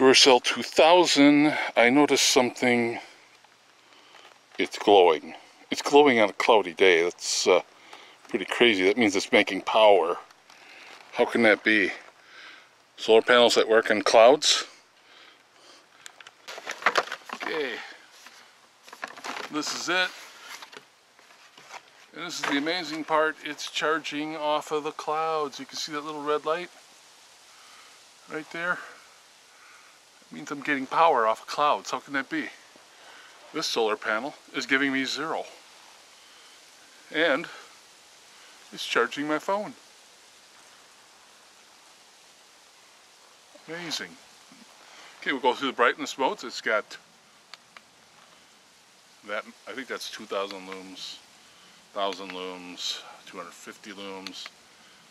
Duracell 2000, I noticed something. It's glowing. It's glowing on a cloudy day. That's uh, pretty crazy. That means it's making power. How can that be? Solar panels that work on clouds? Okay. This is it. And this is the amazing part. It's charging off of the clouds. You can see that little red light right there. Means I'm getting power off of clouds. How can that be? This solar panel is giving me zero. And it's charging my phone. Amazing. Okay, we'll go through the brightness modes. It's got that, I think that's 2,000 lums, 1,000 lums, 250 lums,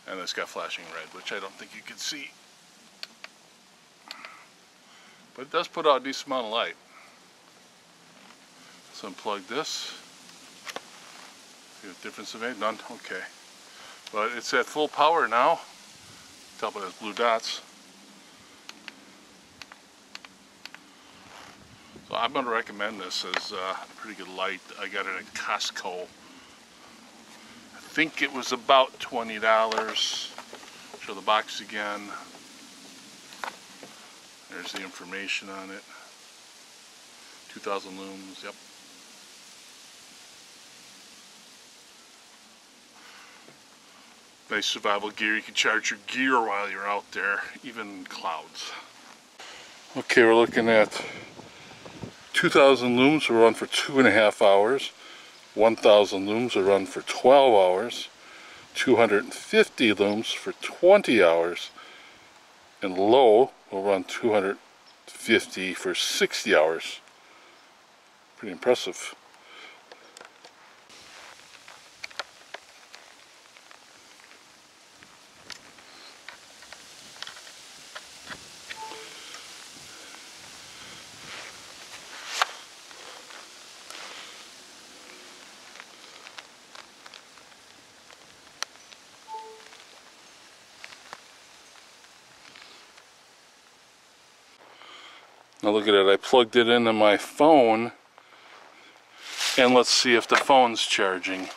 and it's got flashing red, which I don't think you can see. But it does put out a decent amount of light. Let's unplug this. See what difference it made? None? Okay. But it's at full power now. Top of those blue dots. So I'm going to recommend this as uh, a pretty good light. I got it at Costco. I think it was about $20. Show the box again. There's the information on it. 2,000 looms, yep. Nice survival gear. You can charge your gear while you're out there, even clouds. Okay, we're looking at 2,000 lums will run for two and a half hours. 1,000 lums will run for 12 hours. 250 looms for 20 hours. And low will run 250 for 60 hours. Pretty impressive. Now look at it, I plugged it into my phone and let's see if the phone's charging.